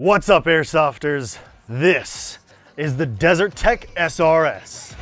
What's up, Airsofters? This is the Desert Tech SRS.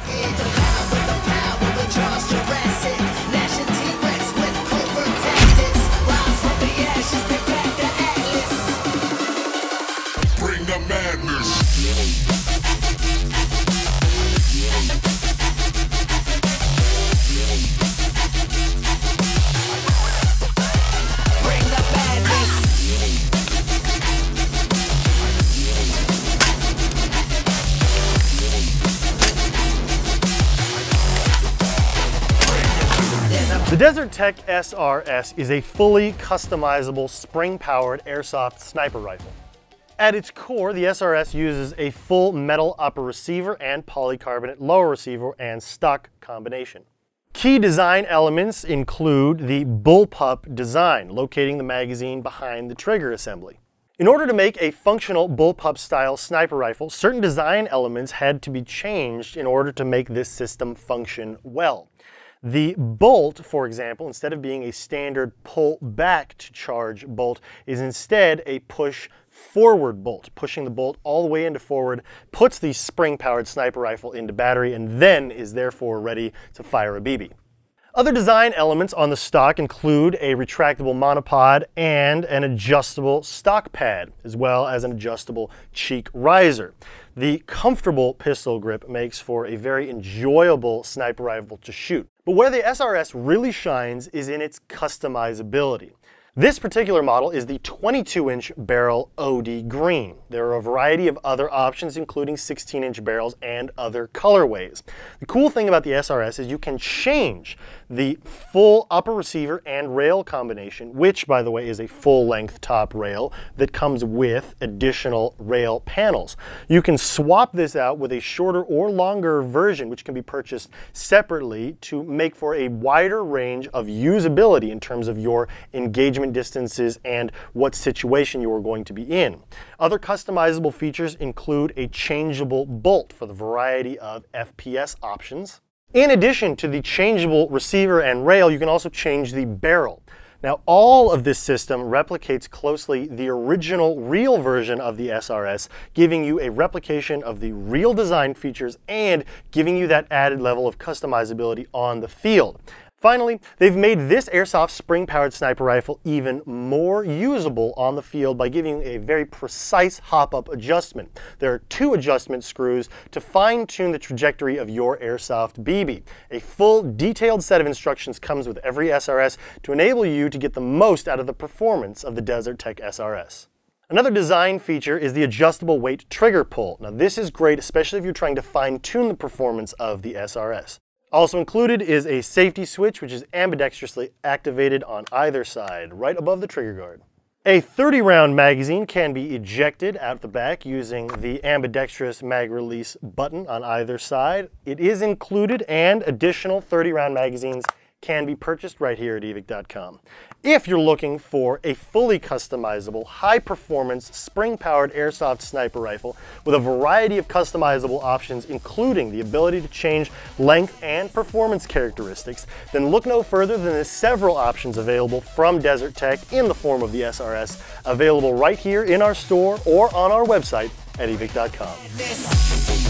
The Desert Tech SRS is a fully customizable spring-powered airsoft sniper rifle. At its core, the SRS uses a full metal upper receiver and polycarbonate lower receiver and stock combination. Key design elements include the bullpup design, locating the magazine behind the trigger assembly. In order to make a functional bullpup style sniper rifle, certain design elements had to be changed in order to make this system function well. The bolt, for example, instead of being a standard pull back to charge bolt, is instead a push forward bolt. Pushing the bolt all the way into forward puts the spring powered sniper rifle into battery and then is therefore ready to fire a BB. Other design elements on the stock include a retractable monopod and an adjustable stock pad, as well as an adjustable cheek riser. The comfortable pistol grip makes for a very enjoyable sniper rifle to shoot. But where the SRS really shines is in its customizability. This particular model is the 22-inch barrel OD Green. There are a variety of other options, including 16-inch barrels and other colorways. The cool thing about the SRS is you can change the full upper receiver and rail combination, which, by the way, is a full-length top rail that comes with additional rail panels. You can swap this out with a shorter or longer version, which can be purchased separately to make for a wider range of usability in terms of your engagement distances and what situation you are going to be in. Other customizable features include a changeable bolt for the variety of FPS options. In addition to the changeable receiver and rail, you can also change the barrel. Now, all of this system replicates closely the original real version of the SRS, giving you a replication of the real design features and giving you that added level of customizability on the field. Finally, they've made this airsoft spring-powered sniper rifle even more usable on the field by giving a very precise hop-up adjustment. There are two adjustment screws to fine-tune the trajectory of your airsoft BB. A full detailed set of instructions comes with every SRS to enable you to get the most out of the performance of the Desert Tech SRS. Another design feature is the adjustable weight trigger pull. Now this is great, especially if you're trying to fine tune the performance of the SRS. Also included is a safety switch, which is ambidextrously activated on either side, right above the trigger guard. A 30 round magazine can be ejected out the back using the ambidextrous mag release button on either side. It is included and additional 30 round magazines can be purchased right here at evike.com. If you're looking for a fully customizable, high performance, spring powered airsoft sniper rifle with a variety of customizable options, including the ability to change length and performance characteristics, then look no further than the several options available from Desert Tech in the form of the SRS, available right here in our store or on our website at evike.com.